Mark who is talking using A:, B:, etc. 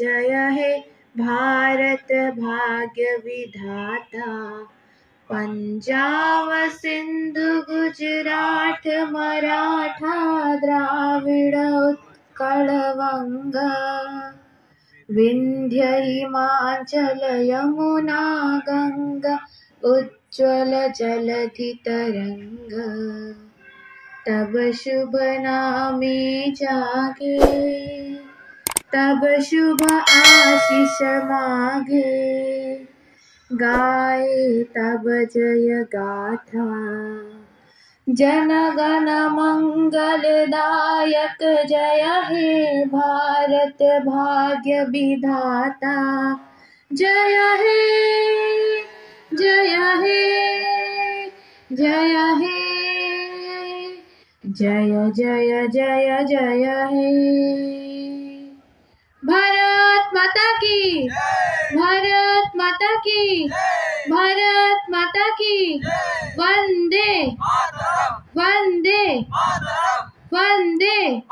A: जय हे भारत भाग्य विधाता। पंजाब सिंधु गुजरात मराठा द्राविड उत्कल वंगा विंध्य हिमाचल यमुना गंगा उज्ज्वल जलधि तरंग तब शुभ नामे जागे। तब शुभ आशीष मागे। गाए तब जय गाथा जन गण मंगल दायक जय हे भारत भाग्य विधाता जय हे जय हे जय हे जय जय जय जय हे। भारत माता की। भारत माता की। भारत माता की। वंदे। वंदे। वंदे।